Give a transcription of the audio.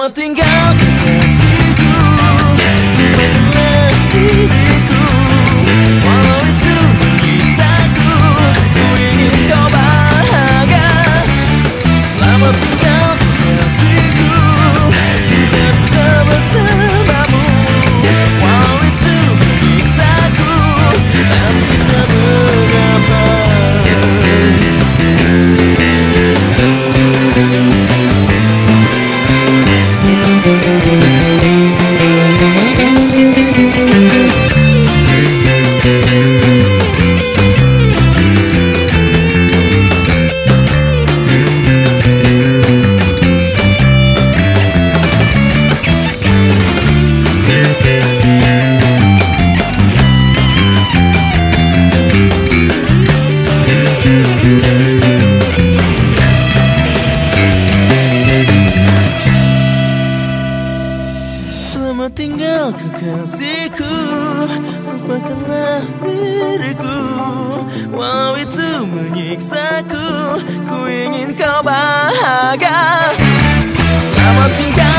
something Kekasihku Lupakanlah diriku. Walau itu menyiksaku. Ku ingin kau bahagia. Selamat tinggal.